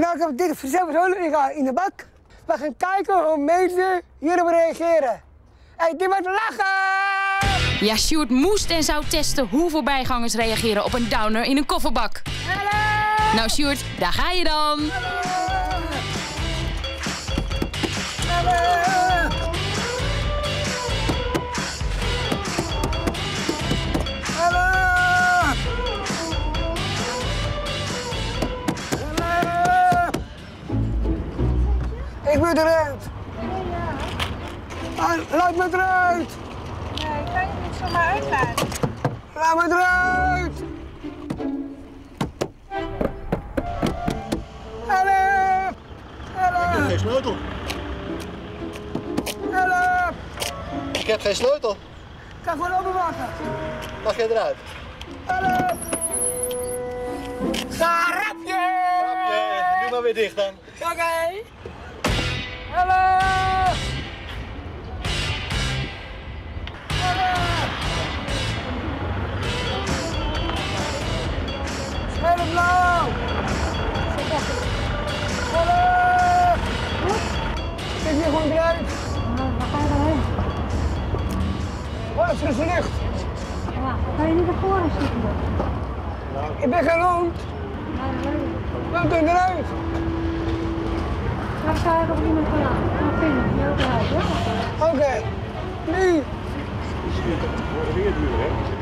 Nou, ik heb dit zelf in de bak. We gaan kijken hoe mensen hierop reageren. Hey, dit wordt lachen! Ja, Sjoerd moest en zou testen hoe voorbijgangers reageren op een downer in een kofferbak. Hallo! Nou Sjoerd, daar ga je dan. Hallo! Ik moet eruit. Ah, Laat me eruit. Nee, ik kan je niet zomaar uitlaten. Laat me eruit. Hallo! Hallo! geen sleutel. Hallo! Ik heb geen sleutel. Kan gewoon openmaken. Mag je eruit? Hallo! Grapje! Grapje, doe maar weer dicht dan. Oké. Ik eruit. Dan heen? Wat kan je niet Oké. Nu. Wordt weer duur, hè?